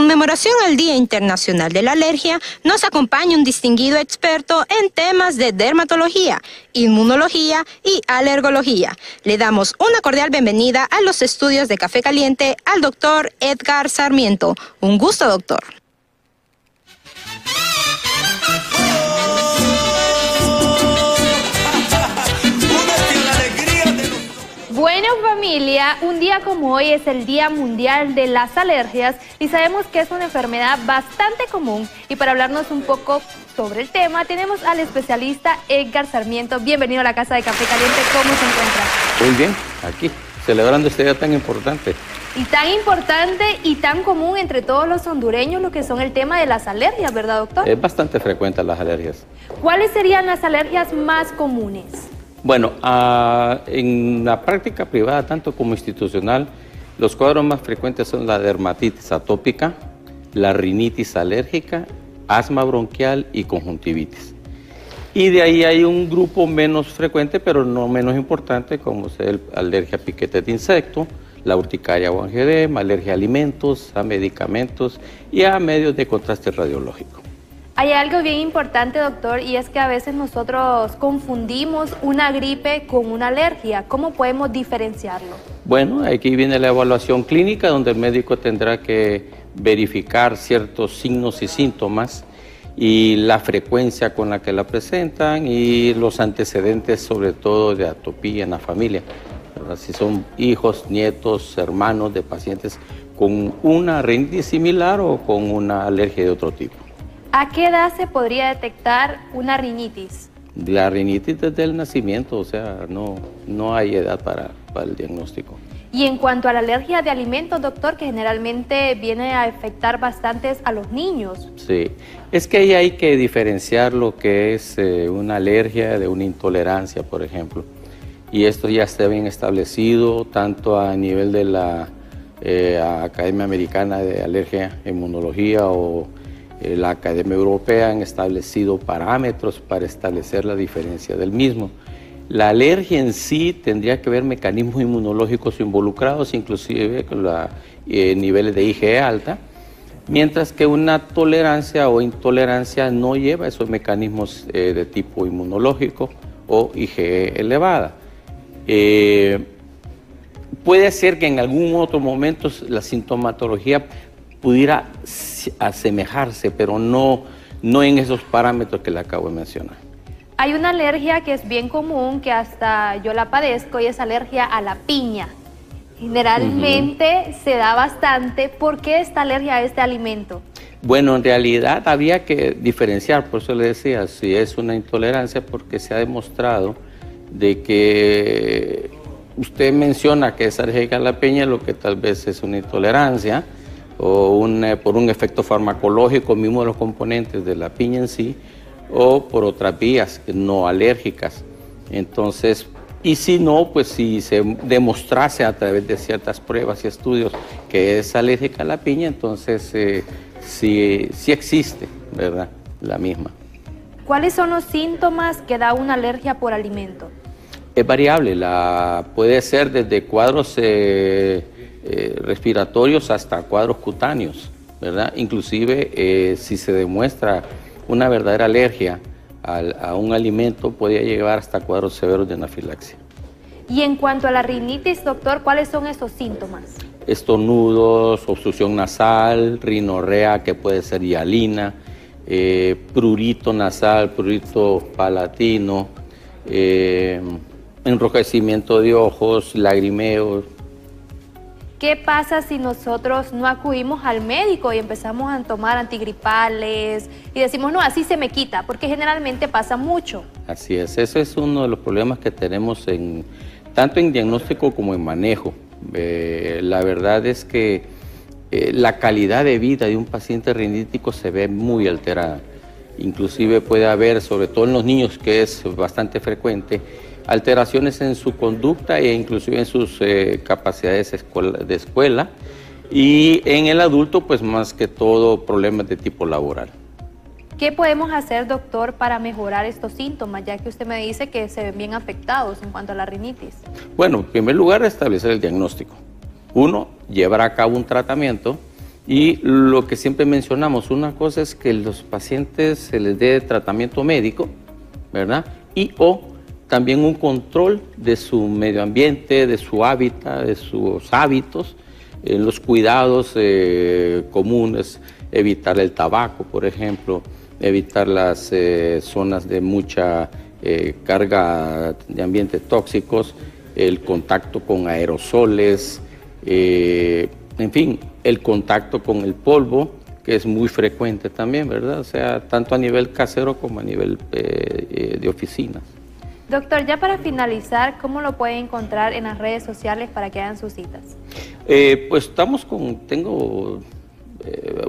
conmemoración al Día Internacional de la Alergia, nos acompaña un distinguido experto en temas de dermatología, inmunología y alergología. Le damos una cordial bienvenida a los estudios de Café Caliente al doctor Edgar Sarmiento. Un gusto, doctor. Un día como hoy es el Día Mundial de las Alergias y sabemos que es una enfermedad bastante común y para hablarnos un poco sobre el tema tenemos al especialista Edgar Sarmiento. Bienvenido a la Casa de Café Caliente, ¿cómo se encuentra? Muy bien, aquí, celebrando este día tan importante. Y tan importante y tan común entre todos los hondureños lo que son el tema de las alergias, ¿verdad doctor? Es bastante frecuente las alergias. ¿Cuáles serían las alergias más comunes? Bueno, en la práctica privada, tanto como institucional, los cuadros más frecuentes son la dermatitis atópica, la rinitis alérgica, asma bronquial y conjuntivitis. Y de ahí hay un grupo menos frecuente, pero no menos importante, como es la alergia a piquete de insecto, la urticaria o angedema, alergia a alimentos, a medicamentos y a medios de contraste radiológico. Hay algo bien importante, doctor, y es que a veces nosotros confundimos una gripe con una alergia. ¿Cómo podemos diferenciarlo? Bueno, aquí viene la evaluación clínica, donde el médico tendrá que verificar ciertos signos y síntomas y la frecuencia con la que la presentan y los antecedentes, sobre todo de atopía en la familia. Si son hijos, nietos, hermanos de pacientes con una rinitis similar o con una alergia de otro tipo. ¿A qué edad se podría detectar una rinitis? La rinitis desde el nacimiento, o sea, no, no hay edad para, para el diagnóstico. Y en cuanto a la alergia de alimentos, doctor, que generalmente viene a afectar bastantes a los niños. Sí, es que ahí hay que diferenciar lo que es eh, una alergia de una intolerancia, por ejemplo. Y esto ya está bien establecido tanto a nivel de la eh, Academia Americana de Alergia e Inmunología o la Academia Europea han establecido parámetros para establecer la diferencia del mismo. La alergia en sí tendría que ver mecanismos inmunológicos involucrados, inclusive con los eh, niveles de IgE alta, mientras que una tolerancia o intolerancia no lleva esos mecanismos eh, de tipo inmunológico o IgE elevada. puede ser que en algún otro momento la sintomatología pudiera asemejarse, pero no, no en esos parámetros que le acabo de mencionar. Hay una alergia que es bien común, que hasta yo la padezco, y es alergia a la piña. Generalmente se da bastante. ¿Por qué esta alergia a este alimento? Bueno, en realidad había que diferenciar, por eso le decía, si es una intolerancia, porque se ha demostrado de que usted menciona que es alérgica a la piña, lo que tal vez es una intolerancia, o eh, por un efecto farmacológico mismo de los componentes de la piña en sí, o por otras vías no alérgicas. Entonces, y si no, pues si se demostrase a través de ciertas pruebas y estudios que es alérgica a la piña, entonces eh, sí, sí existe, ¿verdad? La misma. ¿Cuáles son los síntomas que da una alergia por alimento? Es variable, la, puede ser desde cuadros eh, eh, respiratorios hasta cuadros cutáneos, ¿verdad? Inclusive eh, si se demuestra una verdadera alergia a un alimento, podría llegar hasta cuadros severos de anafilaxia. Y en cuanto a la rinitis, doctor, ¿cuáles son esos síntomas? Estornudos, obstrucción nasal, rinorrea que puede ser hialina, eh, prurito nasal, prurito palatino, enrojecimiento de ojos, lagrimeos, ¿Qué pasa si nosotros no acudimos al médico y empezamos a tomar antigripales y decimos, no, así se me quita? Porque generalmente pasa mucho. Así es, ese es uno de los problemas que tenemos en, tanto en diagnóstico como en manejo. Eh, la verdad es que eh, la calidad de vida de un paciente rinítico se ve muy alterada. Inclusive puede haber, sobre todo en los niños, que es bastante frecuente, alteraciones en su conducta e inclusive en sus eh, capacidades de escuela y en el adulto pues más que todo problemas de tipo laboral. ¿Qué podemos hacer, doctor, para mejorar estos síntomas, ya que usted me dice que se ven bien afectados en cuanto a la rinitis? Bueno, en primer lugar, establecer el diagnóstico. Uno, llevar a cabo un tratamiento Y lo que siempre mencionamos, una cosa es que los pacientes se les dé tratamiento médico, ¿verdad? Y o también un control de su medio ambiente, de su hábitat, de sus hábitos, en los cuidados eh, comunes, evitar el tabaco, por ejemplo, evitar las eh, zonas de mucha eh, carga de ambientes tóxicos, el contacto con aerosoles, en fin, el contacto con el polvo, que es muy frecuente también, ¿verdad? O sea, tanto a nivel casero como a nivel de oficinas. Doctor, ya para finalizar, ¿cómo lo puede encontrar en las redes sociales para que hagan sus citas? Eh, pues estamos con, tengo eh,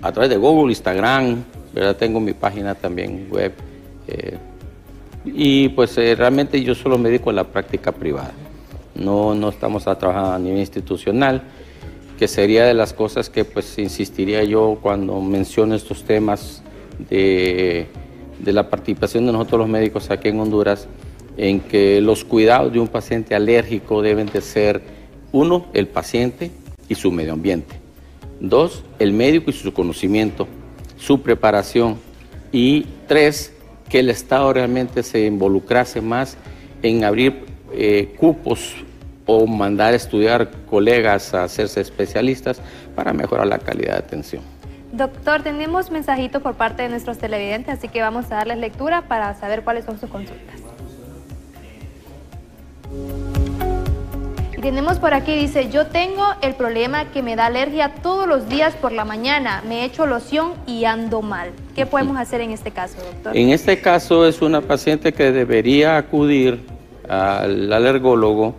a través de Google, Instagram, ¿verdad? Tengo mi página también web. Eh, y pues realmente yo solo me dedico a la práctica privada. No, no estamos a trabajar a nivel institucional, que sería de las cosas que pues insistiría yo cuando menciono estos temas de de la participación de nosotros los médicos aquí en Honduras en que los cuidados de un paciente alérgico deben de ser, uno, el paciente y su medio ambiente. Dos, el médico y su conocimiento, su preparación. Y tres, que el Estado realmente se involucrase más en abrir eh, cupos o mandar a estudiar colegas a hacerse especialistas para mejorar la calidad de atención. Doctor, tenemos mensajitos por parte de nuestros televidentes, así que vamos a darles lectura para saber cuáles son sus consultas. Y tenemos por aquí, dice, yo tengo el problema que me da alergia todos los días por la mañana, me echo loción y ando mal. ¿Qué podemos hacer en este caso, doctor? En este caso es una paciente que debería acudir al alergólogo,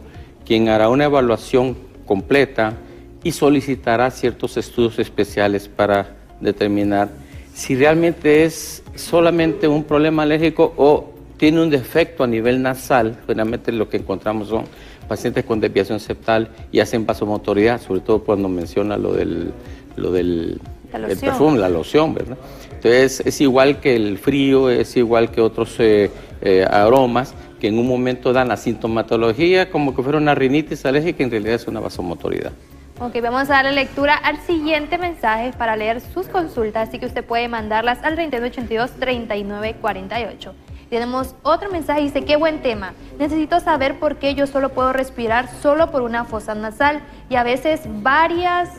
quien hará una evaluación completa y solicitará ciertos estudios especiales para determinar si realmente es solamente un problema alérgico o tiene un defecto a nivel nasal. Generalmente lo que encontramos son pacientes con desviación septal y hacen vasomotoridad, sobre todo cuando menciona lo del, lo del perfume, la loción, ¿verdad? Entonces es igual que el frío, es igual que otros eh, eh, aromas que en un momento dan la sintomatología como que fuera una rinitis alérgica, en realidad es una vasomotoridad. Ok, vamos a darle lectura al siguiente mensaje para leer sus consultas, así que usted puede mandarlas al 3182-3948. Tenemos otro mensaje, dice, qué buen tema. Necesito saber por qué yo solo puedo respirar solo por una fosa nasal y a veces varias,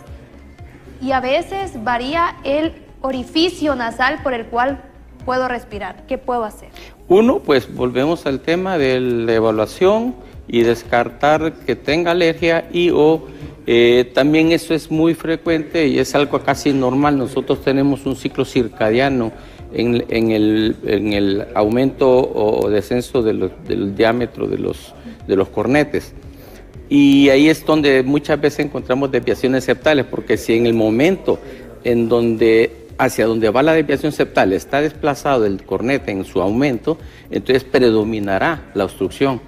y a veces varía el orificio nasal por el cual puedo respirar. ¿Qué puedo hacer? Uno, pues volvemos al tema de la evaluación y descartar que tenga alergia y o eh, también eso es muy frecuente y es algo casi normal. Nosotros tenemos un ciclo circadiano en, el, aumento o descenso del diámetro de los, de los cornetes. Y ahí es donde muchas veces encontramos desviaciones septales, porque si en el momento en donde hacia donde va la desviación septal está desplazado el cornete en su aumento, entonces predominará la obstrucción,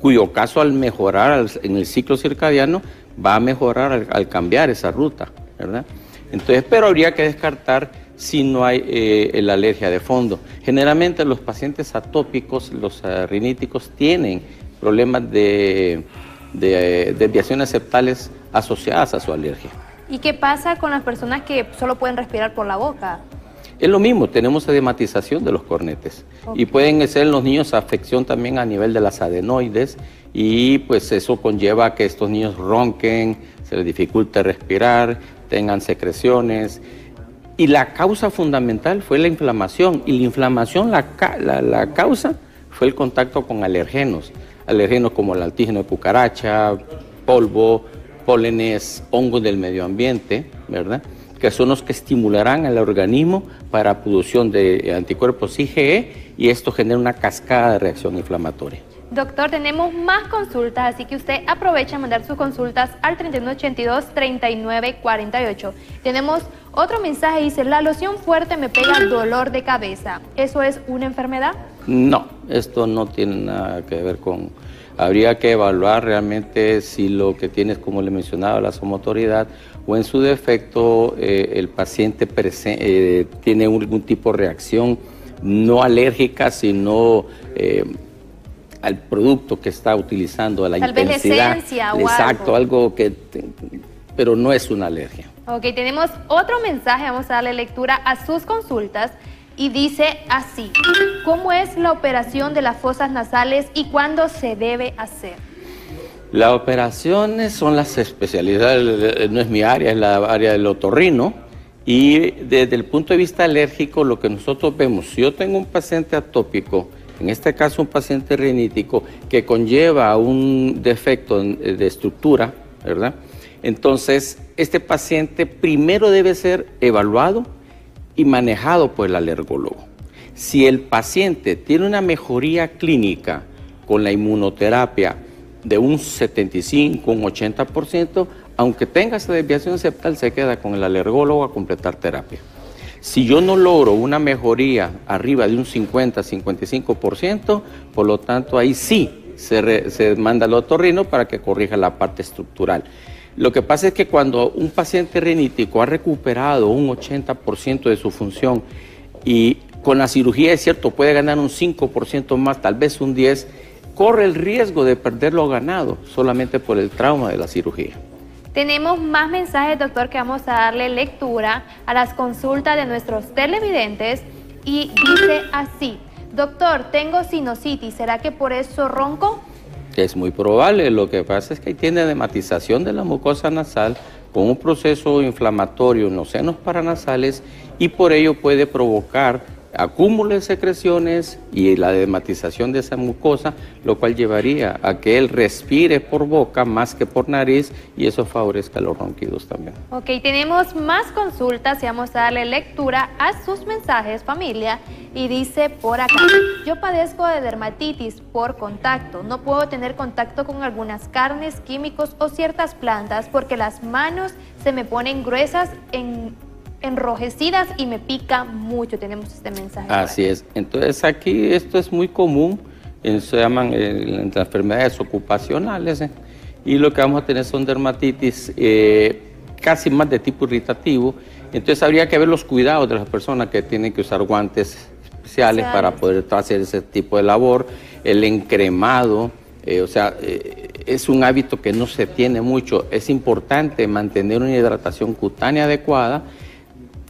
cuyo caso al mejorar en el ciclo circadiano va a mejorar al, cambiar esa ruta, ¿verdad? Entonces, pero habría que descartar si no hay eh, la alergia de fondo. Generalmente los pacientes atópicos, los riníticos, tienen problemas de, de desviaciones septales asociadas a su alergia. ¿Y qué pasa con las personas que solo pueden respirar por la boca? Es lo mismo, tenemos edematización de los cornetes y pueden ser en los niños afección también a nivel de las adenoides y pues eso conlleva que estos niños ronquen, se les dificulte respirar, tengan secreciones. Y la causa fundamental fue la inflamación y la inflamación, la, la, causa fue el contacto con alergenos, alergenos como el antígeno de cucaracha, polvo, pólenes, hongos del medio ambiente, ¿verdad? Que son los que estimularán al organismo para producción de anticuerpos IgE y esto genera una cascada de reacción inflamatoria. Doctor, tenemos más consultas, así que usted aprovecha a mandar sus consultas al 3182-3948. Tenemos otro mensaje, dice, la loción fuerte me pega dolor de cabeza. ¿Eso es una enfermedad? No, esto no tiene nada que ver con... Habría que evaluar realmente si lo que tienes, como le mencionaba, la somotoridad o en su defecto eh, el paciente eh, tiene algún tipo de reacción no alérgica, sino eh, al producto que está utilizando, a la Tal intensidad. Vez esencia o Exacto, algo. que... Pero no es una alergia. Ok, tenemos otro mensaje, vamos a darle lectura a sus consultas y dice así, ¿cómo es la operación de las fosas nasales y cuándo se debe hacer? Las operaciones son las especialidades, no es mi área, es la área del otorrino. Y desde el punto de vista alérgico, lo que nosotros vemos, si yo tengo un paciente atópico, en este caso un paciente rinítico, que conlleva un defecto de estructura, ¿verdad? Entonces, este paciente primero debe ser evaluado y manejado por el alergólogo. Si el paciente tiene una mejoría clínica con la inmunoterapia de un 75, un 80%, aunque tenga esa desviación septal, se queda con el alergólogo a completar terapia. Si yo no logro una mejoría arriba de un 50, 55%, por lo tanto ahí sí se, se manda al otorrino para que corrija la parte estructural. Lo que pasa es que cuando un paciente rinítico ha recuperado un 80% de su función y con la cirugía es cierto, puede ganar un 5% más, tal vez un 10%, corre el riesgo de perder lo ganado solamente por el trauma de la cirugía. Tenemos más mensajes, doctor, que vamos a darle lectura a las consultas de nuestros televidentes y dice así, doctor, tengo sinusitis, ¿será que por eso ronco? Es muy probable, lo que pasa es que tiene edematización de la mucosa nasal con un proceso inflamatorio en los senos paranasales y por ello puede provocar acúmulo secreciones y la dematización de esa mucosa, lo cual llevaría a que él respire por boca más que por nariz y eso favorezca los ronquidos también. Ok, tenemos más consultas y vamos a darle lectura a sus mensajes, familia. Y dice por acá, yo padezco de dermatitis por contacto. No puedo tener contacto con algunas carnes, químicos o ciertas plantas porque las manos se me ponen gruesas en enrojecidas y me pica mucho. Tenemos este mensaje. Así es. Entonces aquí esto es muy común, se llaman eh, las enfermedades ocupacionales ¿eh? y lo que vamos a tener son dermatitis eh, casi más de tipo irritativo. Entonces habría que ver los cuidados de las personas que tienen que usar guantes especiales para poder hacer ese tipo de labor, el encremado. o sea, es un hábito que no se tiene mucho. Es importante mantener una hidratación cutánea adecuada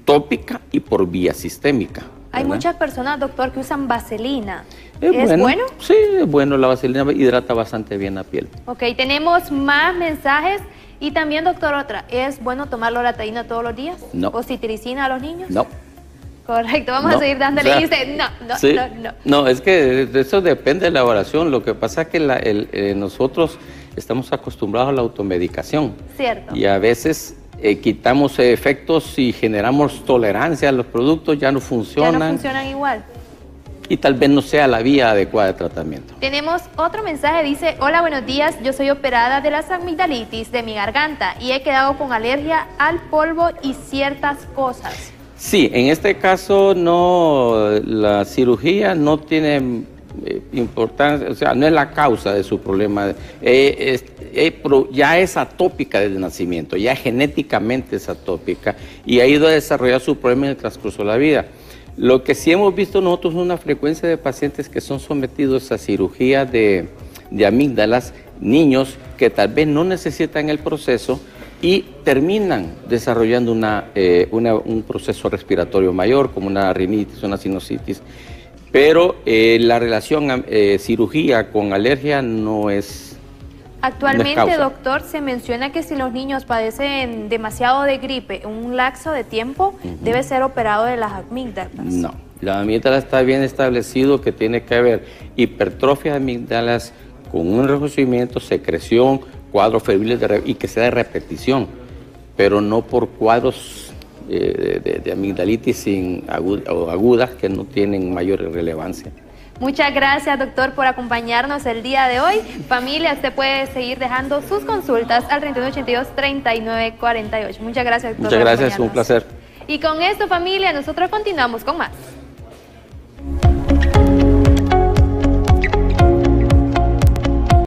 tópica y por vía sistémica. Hay muchas personas, doctor, que usan vaselina. ¿Es, bueno, Sí, es bueno. La vaselina hidrata bastante bien la piel. Ok, tenemos más mensajes. Y también, doctor, otra. ¿Es bueno tomar loratadina todos los días? No. ¿O citricina a los niños? No. Correcto, vamos a seguir dándole. dice, no, no, no, no. No, es que eso depende de la elaboración. Lo que pasa es que eh, nosotros estamos acostumbrados a la automedicación. Cierto. Y a veces eh, quitamos efectos y generamos tolerancia a los productos, ya no funcionan. Ya no funcionan igual. Y tal vez no sea la vía adecuada de tratamiento. Tenemos otro mensaje, dice, hola, buenos días, yo soy operada de las amigdalitis de mi garganta y he quedado con alergia al polvo y ciertas cosas. Sí, en este caso no, la cirugía no tiene eh, o sea, no es la causa de su problema. Eh, eh, ya es atópica desde el nacimiento, ya genéticamente es atópica y ha ido a desarrollar su problema en el transcurso de la vida. Lo que sí hemos visto nosotros es una frecuencia de pacientes que son sometidos a cirugía de, amígdalas, niños que tal vez no necesitan el proceso y terminan desarrollando una, un proceso respiratorio mayor, como una rinitis, una sinusitis. Pero eh, la relación eh, cirugía con alergia no es... Actualmente, doctor, se menciona que si los niños padecen demasiado de gripe, un laxo de tiempo, debe ser operado de las amígdalas. No, la amígdala está bien establecido que tiene que haber hipertrofia de amígdalas con un enrojecimiento, secreción, cuadros febriles y que sea de repetición, pero no por cuadros eh, de, amigdalitis sin agudas que no tienen mayor relevancia. Muchas gracias, doctor, por acompañarnos el día de hoy. Familia, usted puede seguir dejando sus consultas al 3182-3948. Muchas gracias, doctor. Muchas gracias, un placer. Y con esto, familia, nosotros continuamos con más.